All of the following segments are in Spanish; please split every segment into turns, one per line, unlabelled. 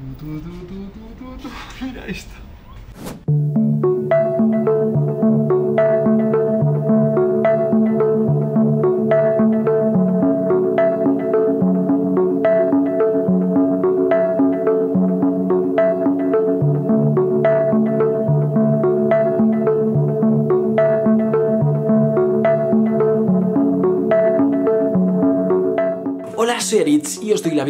ドドドド
ドドド未来した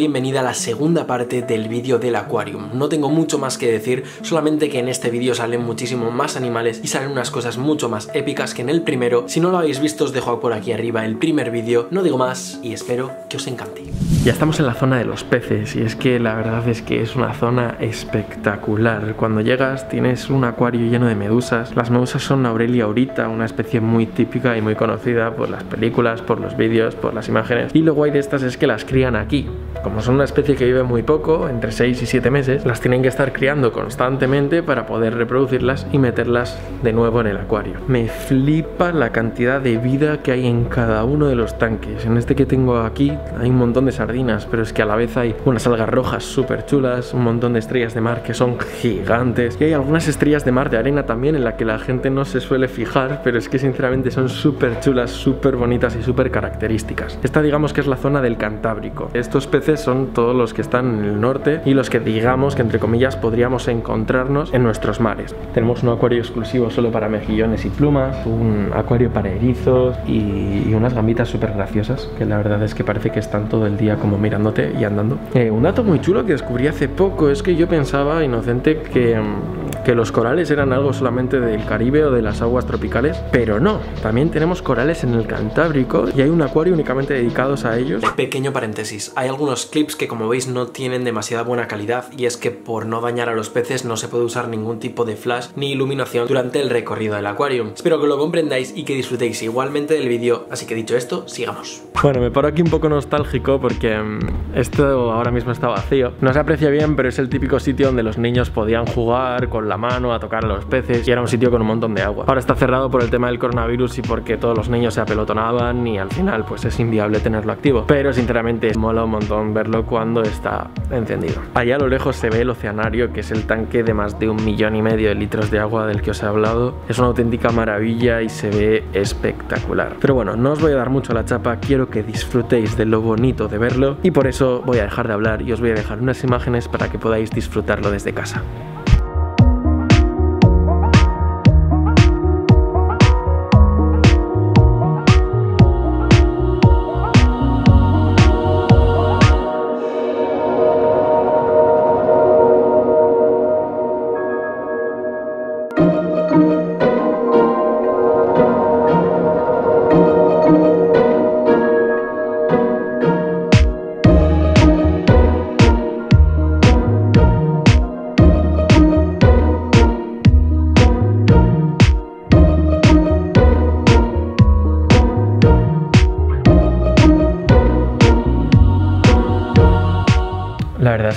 bienvenida a la segunda parte del vídeo del Aquarium. No tengo mucho más que decir, solamente que en este vídeo salen muchísimo más animales y salen unas cosas mucho más épicas que en el primero. Si no lo habéis visto, os dejo por aquí arriba el primer vídeo. No digo más y espero que os encante. Ya estamos en la zona de los peces y es que la verdad es que es una zona espectacular. Cuando llegas tienes un acuario lleno de medusas. Las medusas son Aurelia aurita, una especie muy típica y muy conocida por las películas, por los vídeos, por las imágenes. Y lo guay de estas es que las crían aquí. Como son una especie que vive muy poco, entre 6 y 7 meses, las tienen que estar criando constantemente para poder reproducirlas y meterlas de nuevo en el acuario. Me flipa la cantidad de vida que hay en cada uno de los tanques. En este que tengo aquí hay un montón de sardinas, pero es que a la vez hay unas algas rojas súper chulas, un montón de estrellas de mar que son gigantes y hay algunas estrellas de mar de arena también en la que la gente no se suele fijar, pero es que sinceramente son súper chulas, súper bonitas y súper características. Esta digamos que es la zona del Cantábrico. Estos peces son todos los que están en el norte y los que digamos que entre comillas podríamos encontrarnos en nuestros mares. Tenemos un acuario exclusivo solo para mejillones y plumas, un acuario para erizos y, unas gambitas súper graciosas que la verdad es que parece que están todo el día como mirándote y andando. Eh, un dato muy chulo que descubrí hace poco es que yo pensaba, inocente, que, mm, que los corales eran algo solamente del Caribe o de las aguas tropicales, pero no, también tenemos corales en el Cantábrico y hay un acuario únicamente dedicados a ellos. Pequeño paréntesis, hay algunos clips que como veis no tienen demasiada buena calidad y es que por no dañar a los peces no se puede usar ningún tipo de flash ni iluminación durante el recorrido del acuario. Espero que lo comprendáis y que disfrutéis igualmente del vídeo, así que dicho esto, sigamos. Bueno, me paro aquí un poco nostálgico porque mm, esto ahora mismo está vacío. No se aprecia bien, pero es el típico sitio donde los niños podían jugar con la mano, a tocar a los peces y era un sitio con un montón de agua. Ahora está cerrado por el tema del coronavirus y porque todos los niños se apelotonaban y al final pues es inviable tenerlo activo. Pero sinceramente mola un montón verlo cuando está encendido. Allá a lo lejos se ve el oceanario, que es el tanque de más de un millón y medio de litros de agua del que os he hablado. Es una auténtica maravilla y se ve espectacular. Pero bueno, no os voy a dar mucho la chapa, quiero que disfrutéis de lo bonito de verlo y por eso voy a dejar de hablar y os voy a dejar unas imágenes para que podáis disfrutarlo desde casa.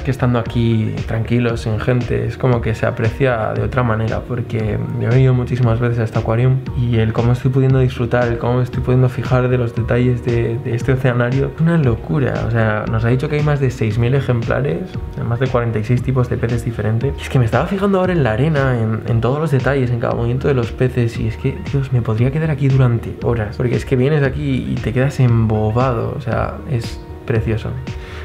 Que estando aquí tranquilos, sin gente, es como que se aprecia de otra manera, porque yo he venido muchísimas veces a este acuario y el cómo estoy pudiendo disfrutar, el cómo me estoy pudiendo fijar de los detalles de, de este oceanario, es una locura. O sea, nos ha dicho que hay más de 6.000 ejemplares, más de 46 tipos de peces diferentes. Y es que me estaba fijando ahora en la arena, en, en todos los detalles, en cada movimiento de los peces, y es que, Dios, me podría quedar aquí durante horas, porque es que vienes aquí y te quedas embobado, o sea, es precioso.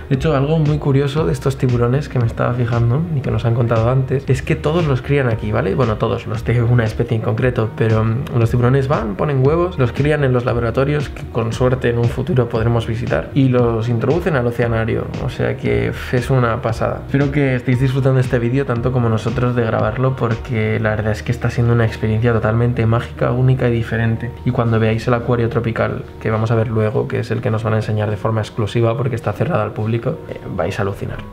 De hecho, algo muy curioso de estos tiburones que me estaba fijando y que nos han contado antes es que todos los crían aquí, ¿vale? Bueno, todos, los de una especie en concreto, pero mm, los tiburones van, ponen huevos, los crían en los laboratorios que con suerte en un futuro podremos visitar y los introducen al oceanario, o sea que es una pasada. Espero que estéis disfrutando este vídeo tanto como nosotros de grabarlo porque la verdad es que está siendo una experiencia totalmente mágica, única y diferente. Y cuando veáis el acuario tropical que vamos a ver luego, que es el que nos van a enseñar de forma exclusiva porque está cerrado al público, eh, vais a alucinar.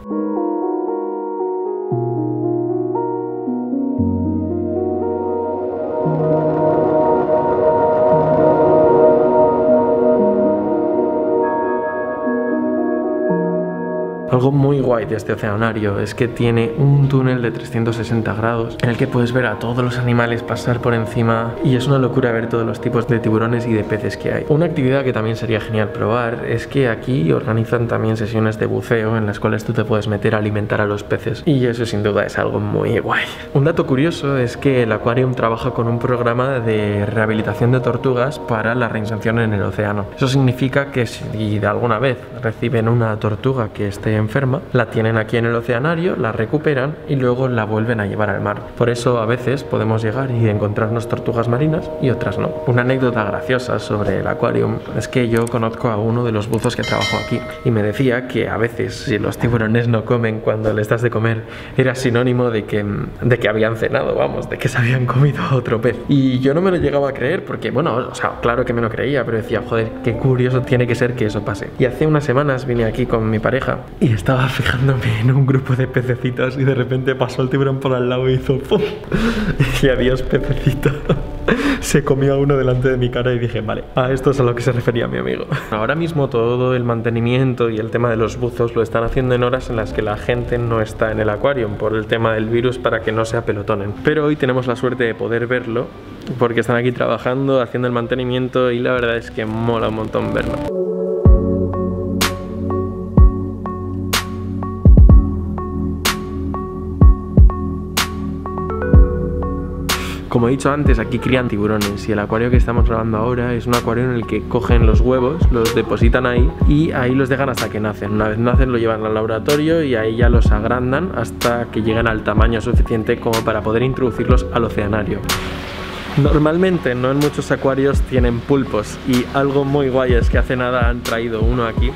Algo muy guay de este oceanario es que tiene un túnel de 360 grados en el que puedes ver a todos los animales pasar por encima y es una locura ver todos los tipos de tiburones y de peces que hay. Una actividad que también sería genial probar es que aquí organizan también sesiones de buceo en las cuales tú te puedes meter a alimentar a los peces y eso sin duda es algo muy guay. Un dato curioso es que el Aquarium trabaja con un programa de rehabilitación de tortugas para la reinserción en el océano. Eso significa que si de alguna vez reciben una tortuga que esté enferma, la tienen aquí en el oceanario, la recuperan y luego la vuelven a llevar al mar. Por eso a veces podemos llegar y encontrarnos tortugas marinas y otras no. Una anécdota graciosa sobre el Aquarium es que yo conozco a uno de los buzos que trabajo aquí y me decía que a veces si los tiburones no comen cuando les das de comer era sinónimo de que, de que habían cenado, vamos, de que se habían comido a otro pez. Y yo no me lo llegaba a creer porque, bueno, o sea, claro que me lo creía, pero decía, joder, qué curioso tiene que ser que eso pase. Y hace unas semanas vine aquí con mi pareja y estaba fijándome en un grupo de pececitos y de repente pasó el tiburón por al lado y hizo ¡pum! Y adiós pececito. Se comió uno delante de mi cara y dije, vale, a esto es a lo que se refería mi amigo. Ahora mismo todo el mantenimiento y el tema de los buzos lo están haciendo en horas en las que la gente no está en el acuario por el tema del virus para que no se apelotonen. Pero hoy tenemos la suerte de poder verlo porque están aquí trabajando, haciendo el mantenimiento y la verdad es que mola un montón verlo. Como he dicho antes, aquí crían tiburones y el acuario que estamos grabando ahora es un acuario en el que cogen los huevos, los depositan ahí y ahí los dejan hasta que nacen. Una vez nacen lo llevan al laboratorio y ahí ya los agrandan hasta que llegan al tamaño suficiente como para poder introducirlos al oceanario. Normalmente no en muchos acuarios tienen pulpos y algo muy guay es que hace nada han traído uno aquí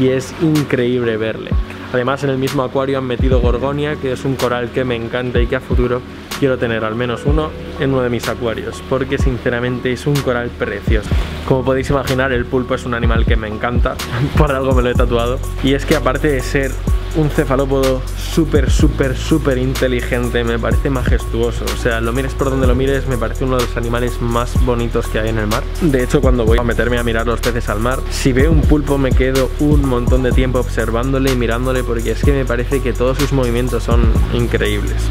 y es increíble verle. Además en el mismo acuario han metido gorgonia que es un coral que me encanta y que a futuro quiero tener al menos uno en uno de mis acuarios, porque sinceramente es un coral precioso. Como podéis imaginar, el pulpo es un animal que me encanta, por algo me lo he tatuado, y es que aparte de ser un cefalópodo súper, súper, súper inteligente, me parece majestuoso. O sea, lo mires por donde lo mires, me parece uno de los animales más bonitos que hay en el mar. De hecho, cuando voy a meterme a mirar los peces al mar, si veo un pulpo me quedo un montón de tiempo observándole y mirándole porque es que me parece que todos sus movimientos son increíbles.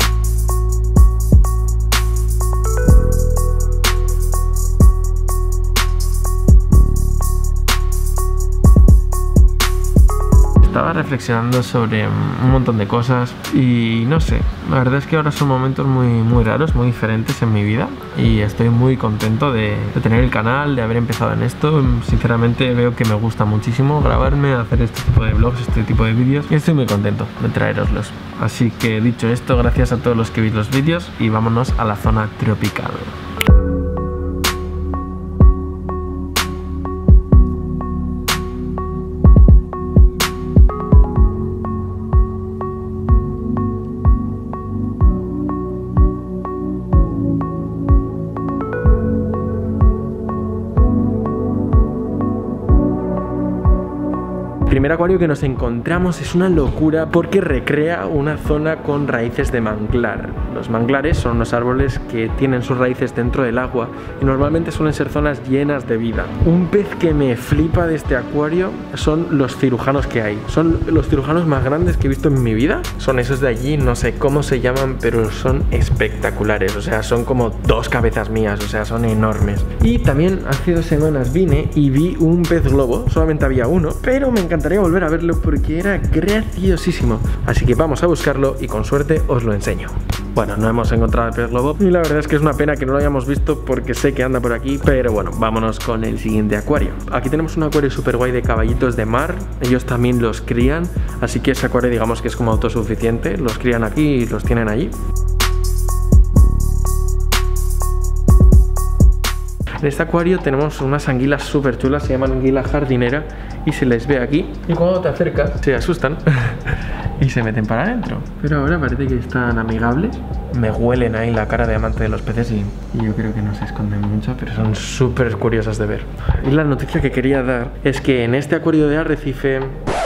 Estaba reflexionando sobre un montón de cosas y no sé, la verdad es que ahora son momentos muy, muy raros, muy diferentes en mi vida y estoy muy contento de, tener el canal, de haber empezado en esto. Sinceramente veo que me gusta muchísimo grabarme, hacer este tipo de vlogs, este tipo de vídeos y estoy muy contento de traeroslos. Así que dicho esto, gracias a todos los que veis los vídeos y vámonos a la zona tropical. Primer acuario que nos encontramos es una locura porque recrea una zona con raíces de manglar. Los manglares son unos árboles que tienen sus raíces dentro del agua y normalmente suelen ser zonas llenas de vida. Un pez que me flipa de este acuario son los cirujanos que hay. Son los cirujanos más grandes que he visto en mi vida. Son esos de allí, no sé cómo se llaman, pero son espectaculares. O sea, son como dos cabezas mías, o sea, son enormes. Y también hace dos semanas vine y vi un pez globo, solamente había uno, pero me encanta encantaría volver a verlo porque era graciosísimo. Así que vamos a buscarlo y con suerte os lo enseño. Bueno, no hemos encontrado el pez globo y la verdad es que es una pena que no lo hayamos visto porque sé que anda por aquí, pero bueno, vámonos con el siguiente acuario. Aquí tenemos un acuario super guay de caballitos de mar, ellos también los crían, así que ese acuario digamos que es como autosuficiente, los crían aquí y los tienen allí. En este acuario tenemos unas anguilas súper chulas, se llaman anguila jardinera y se les ve aquí y cuando te acercas se asustan y se meten para adentro. Pero ahora parece que están amigables. Me huelen ahí la cara de amante de los peces y, y yo creo que no se esconden mucho, pero son súper curiosas de ver. Y la noticia que quería dar es que en este acuario de arrecife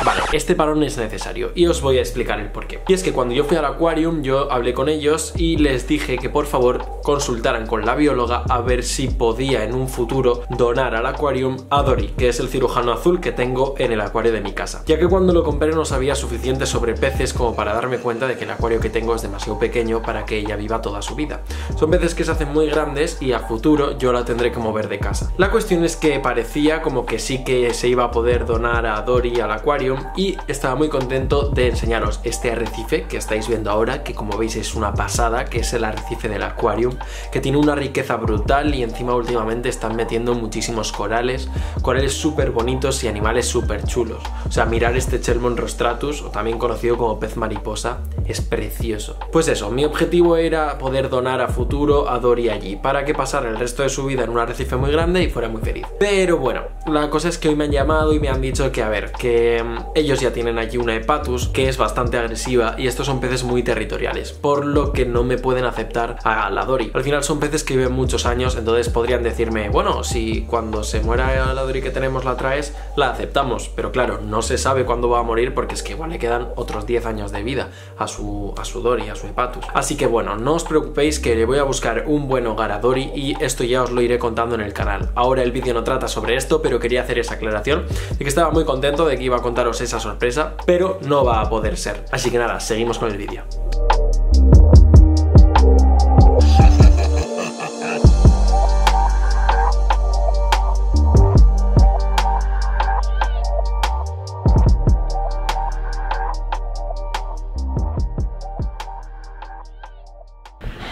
Vale, este parón es necesario y os voy a explicar el porqué. Y es que cuando yo fui al aquarium yo hablé con ellos y les dije que por favor consultaran con la bióloga a ver si podía en un futuro donar al aquarium a Dory, que es el cirujano azul que tengo en el acuario de mi casa. Ya que cuando lo compré no sabía suficiente sobre peces como para darme cuenta de que el acuario que tengo es demasiado pequeño para que ella viva toda su vida. Son peces que se hacen muy grandes y a futuro yo la tendré que mover de casa. La cuestión es que parecía como que sí que se iba a poder donar a Dory al acuario y estaba muy contento de enseñaros este arrecife que estáis viendo ahora, que como veis es una pasada, que es el arrecife del Aquarium, que tiene una riqueza brutal y encima últimamente están metiendo muchísimos corales, corales súper bonitos y animales súper chulos. O sea, mirar este Chelmon rostratus, o también conocido como pez mariposa, es precioso. Pues eso, mi objetivo era poder donar a futuro a Dory allí, para que pasara el resto de su vida en un arrecife muy grande y fuera muy feliz. Pero bueno, la cosa es que hoy me han llamado y me han dicho que, a ver, que mm, ellos ya tienen allí una Hepatus que es bastante agresiva y estos son peces muy territoriales, por lo que no me pueden aceptar a la Dory. Al final son peces que viven muchos años, entonces podrían decirme, bueno, si cuando se muera la Dory que tenemos la traes, la aceptamos, pero claro, no se sabe cuándo va a morir porque es que igual le quedan otros 10 años de vida a su, a su Dory, a su Hepatus. Así que bueno, no os preocupéis que le voy a buscar un buen hogar a Dory y esto ya os lo iré contando en el canal. Ahora el vídeo no trata sobre esto, pero quería hacer esa aclaración de que estaba muy contento de que iba a contaros esa sorpresa, pero no va a poder ser. Así que nada, seguimos con el vídeo.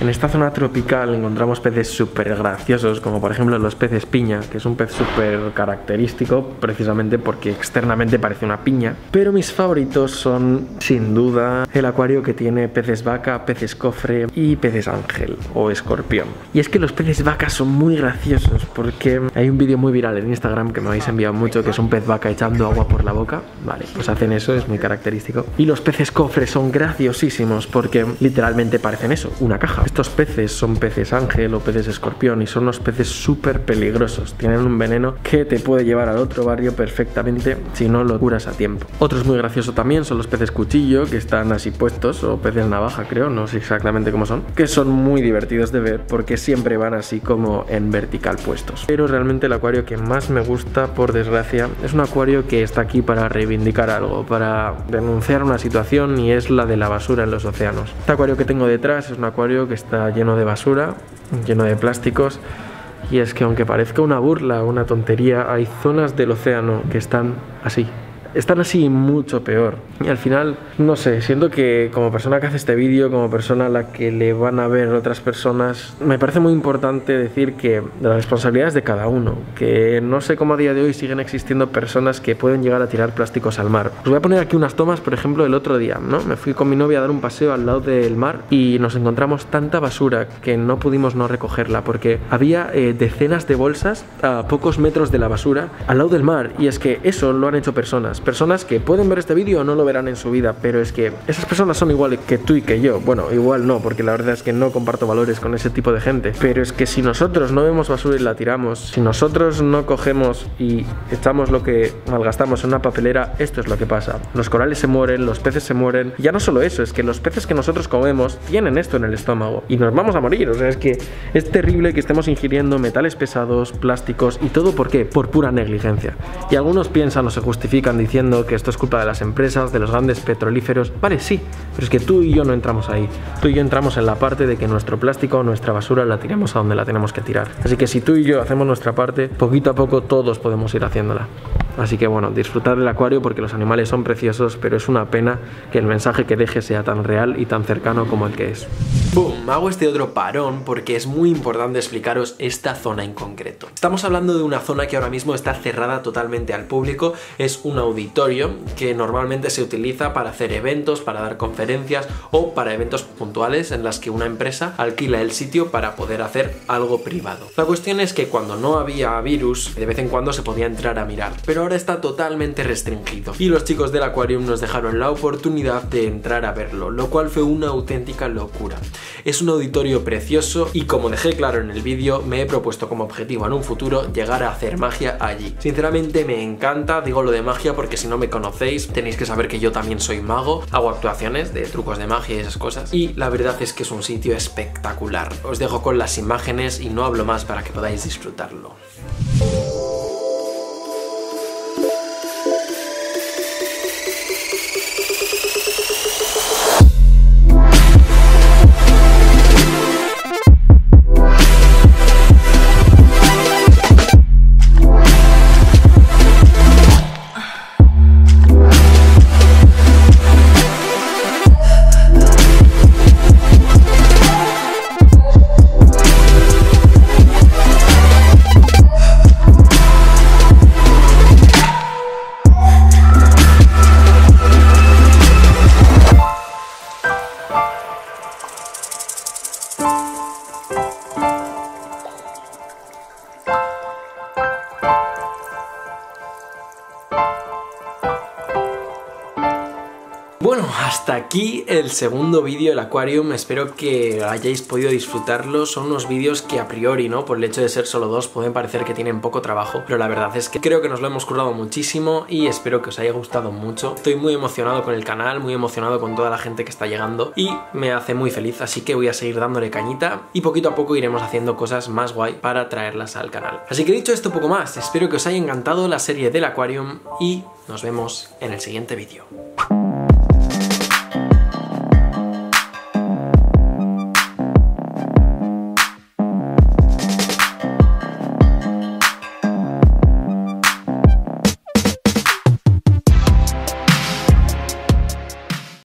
En esta zona tropical encontramos peces súper graciosos, como por ejemplo los peces piña, que es un pez súper característico precisamente porque externamente parece una piña. Pero mis favoritos son, sin duda, el acuario que tiene peces vaca, peces cofre y peces ángel o escorpión. Y es que los peces vaca son muy graciosos porque hay un vídeo muy viral en Instagram que me habéis enviado mucho, que es un pez vaca echando agua por la boca. Vale, pues hacen eso, es muy característico. Y los peces cofre son graciosísimos porque literalmente parecen eso, una caja. Estos peces son peces ángel o peces escorpión y son unos peces súper peligrosos. Tienen un veneno que te puede llevar al otro barrio perfectamente si no lo curas a tiempo. Otros muy graciosos también son los peces cuchillo que están así puestos o peces navaja creo, no sé exactamente cómo son, que son muy divertidos de ver porque siempre van así como en vertical puestos. Pero realmente el acuario que más me gusta, por desgracia, es un acuario que está aquí para reivindicar algo, para denunciar una situación y es la de la basura en los océanos. Este acuario que tengo detrás es un acuario que está lleno de basura, lleno de plásticos. Y es que aunque parezca una burla, una tontería, hay zonas del océano que están así, están así mucho peor. Y al final, no sé, siento que como persona que hace este vídeo, como persona a la que le van a ver otras personas, me parece muy importante decir que de las responsabilidades de cada uno, que no sé cómo a día de hoy siguen existiendo personas que pueden llegar a tirar plásticos al mar. Os voy a poner aquí unas tomas, por ejemplo, el otro día, ¿no? Me fui con mi novia a dar un paseo al lado del mar y nos encontramos tanta basura que no pudimos no recogerla porque había eh, decenas de bolsas a pocos metros de la basura al lado del mar y es que eso lo han hecho personas personas que pueden ver este vídeo no lo verán en su vida, pero es que esas personas son iguales que tú y que yo. Bueno, igual no, porque la verdad es que no comparto valores con ese tipo de gente. Pero es que si nosotros no vemos basura y la tiramos, si nosotros no cogemos y echamos lo que malgastamos en una papelera, esto es lo que pasa. Los corales se mueren, los peces se mueren. Ya no solo eso, es que los peces que nosotros comemos tienen esto en el estómago y nos vamos a morir. O sea, es que es terrible que estemos ingiriendo metales pesados, plásticos y todo por qué? Por pura negligencia. Y algunos piensan o se justifican diciendo diciendo que esto es culpa de las empresas, de los grandes petrolíferos. Vale, sí, pero es que tú y yo no entramos ahí. Tú y yo entramos en la parte de que nuestro plástico o nuestra basura la tiremos a donde la tenemos que tirar. Así que si tú y yo hacemos nuestra parte, poquito a poco todos podemos ir haciéndola. Así que bueno, disfrutar del acuario porque los animales son preciosos, pero es una pena que el mensaje que deje sea tan real y tan cercano como el que es. Boom, hago este otro parón porque es muy importante explicaros esta zona en concreto. Estamos hablando de una zona que ahora mismo está cerrada totalmente al público, es un auditorio que normalmente se utiliza para hacer eventos, para dar conferencias o para eventos puntuales en las que una empresa alquila el sitio para poder hacer algo privado. La cuestión es que cuando no había virus, de vez en cuando se podía entrar a mirar, pero ahora está totalmente restringido. Y los chicos del Aquarium nos dejaron la oportunidad de entrar a verlo, lo cual fue una auténtica locura. Es un auditorio precioso y como dejé claro en el vídeo, me he propuesto como objetivo en un futuro llegar a hacer magia allí. Sinceramente me encanta, digo lo de magia porque si no me conocéis tenéis que saber que yo también soy mago, hago actuaciones de trucos de magia y esas cosas y la verdad es que es un sitio espectacular. Os dejo con las imágenes y no hablo más para que podáis disfrutarlo. Aquí el segundo vídeo del Aquarium, espero que hayáis podido disfrutarlo, son unos vídeos que a priori, ¿no? Por el hecho de ser solo dos pueden parecer que tienen poco trabajo, pero la verdad es que creo que nos lo hemos currado muchísimo y espero que os haya gustado mucho. Estoy muy emocionado con el canal, muy emocionado con toda la gente que está llegando y me hace muy feliz, así que voy a seguir dándole cañita y poquito a poco iremos haciendo cosas más guay para traerlas al canal. Así que dicho esto poco más, espero que os haya encantado la serie del Aquarium y nos vemos en el siguiente vídeo.